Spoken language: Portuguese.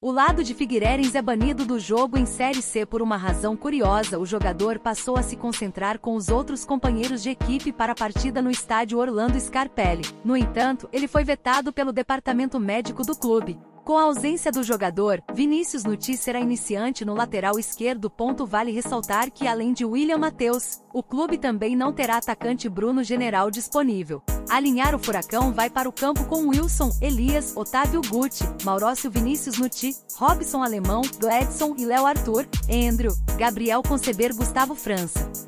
O lado de Figueirense é banido do jogo em Série C por uma razão curiosa. O jogador passou a se concentrar com os outros companheiros de equipe para a partida no estádio Orlando Scarpelli. No entanto, ele foi vetado pelo departamento médico do clube. Com a ausência do jogador, Vinícius Nuti será iniciante no lateral esquerdo. Vale ressaltar que além de William Matheus, o clube também não terá atacante Bruno General disponível. Alinhar o Furacão vai para o campo com Wilson, Elias, Otávio Guti, Maurócio Vinícius Nuti, Robson Alemão, Gladson e Léo Arthur, Andrew, Gabriel Conceber Gustavo França.